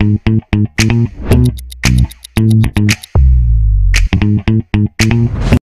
¡Mmm, mmm, mmm